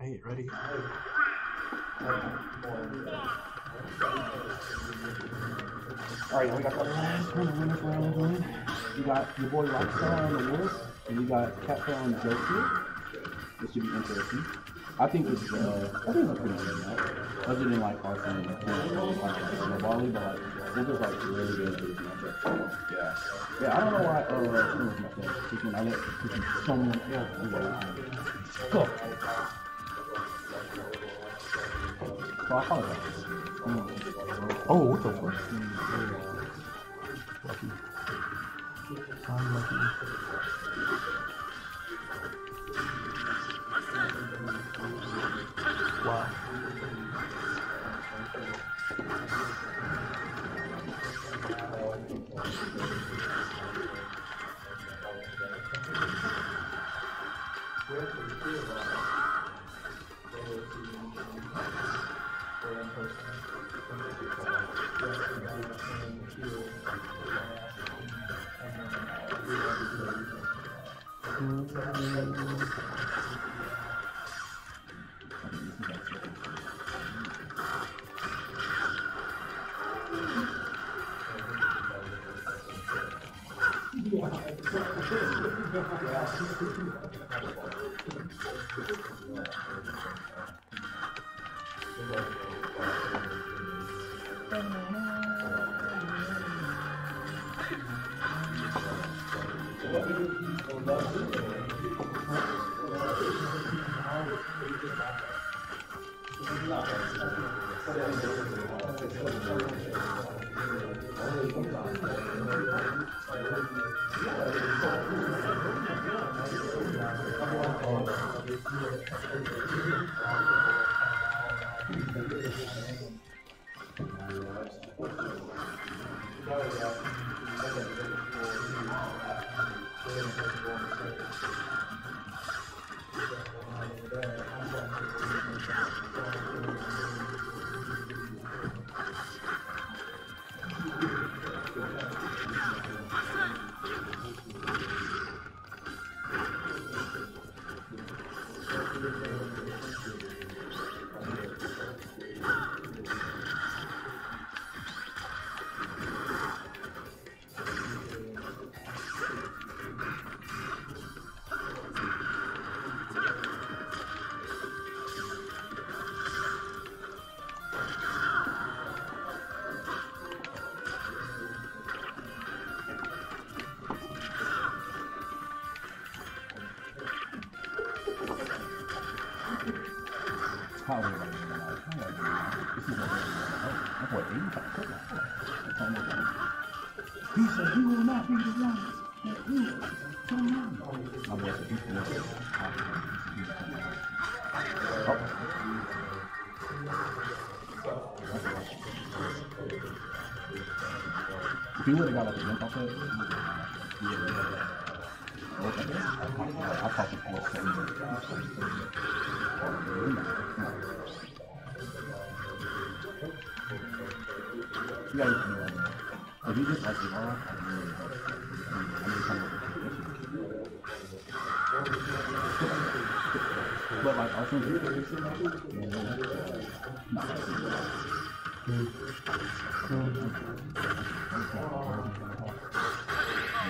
Hey, ready? Alright, we got the last one round going. You got your boy Rckstar on the list, and you got Catva and Josie. This should be interesting. I think it's uh, I think it's a pretty good match. Other than like Carson and like snowballing, but like just like really good at this matchup. Yeah. Yeah, I don't know why uh my I someone else. Go. So I. Mm. Oh, what the fuck? Lucky. I'm lucky. Probably like, you know, like, yeah, this is a, that's 85 foot now. That's almost like, he said will not be he would have You guys can do that. If you just like the R, I really help. I'm just trying to But like also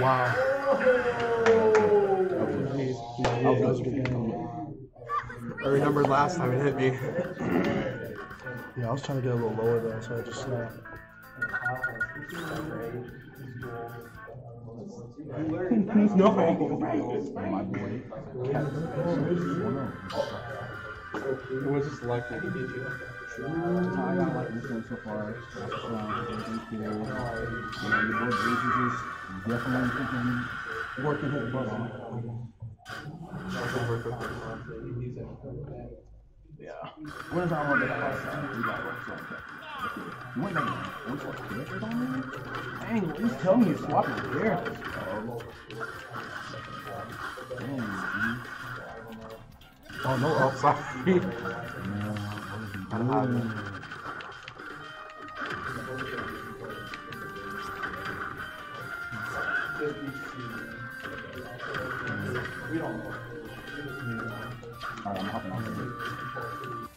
Wow. I remembered last time it hit me. Yeah, I was trying to get a little lower though, so I just snapped. no. It was just lucky. I got like this one so far. That's strong. Cool. You know, your boy Jason is definitely working his butt off. Yeah. When's our one that I We got work something. You want like which one characters on there? Dang, at least tell me you're swapping characters. bro. Dang, dude. Oh no, what is he doing? Alright, I'm hopping off.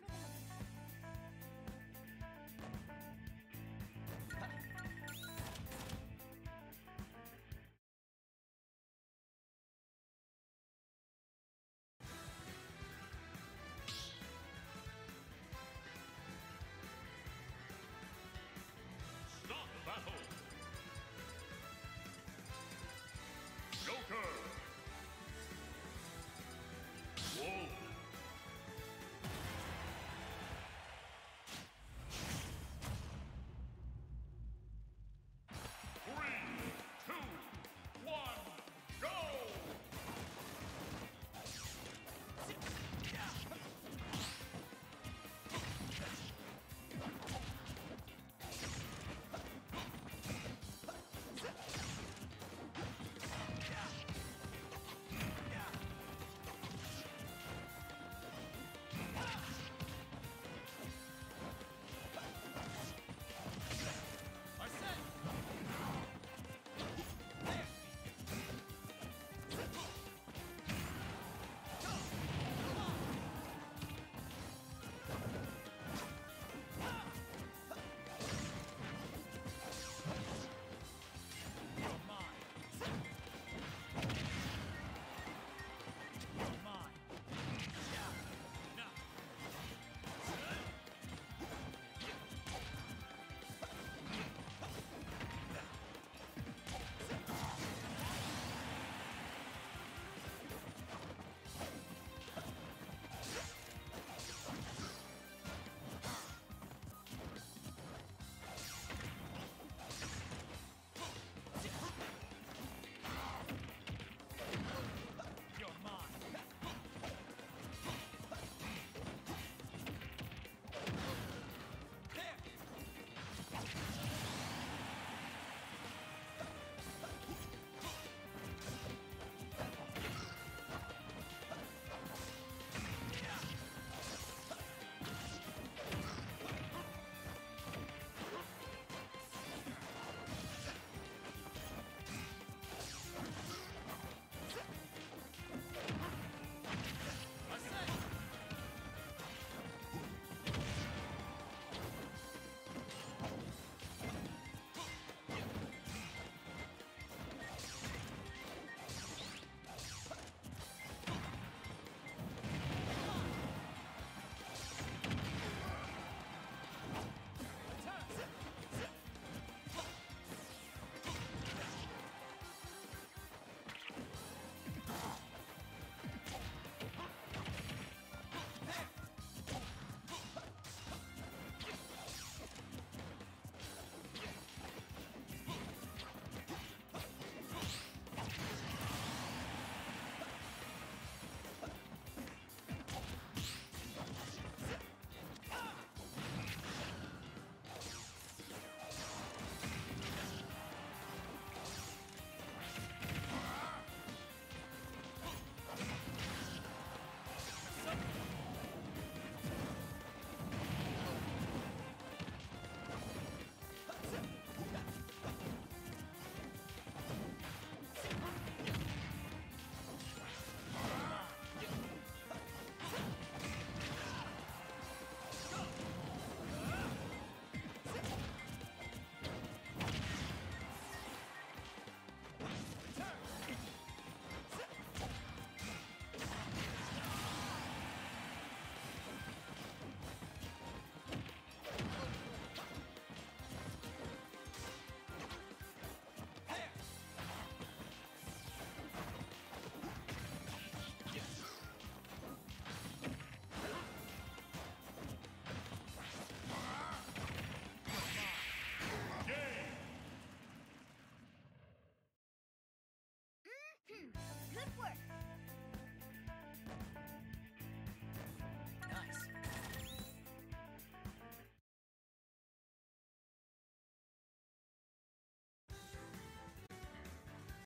much for listening.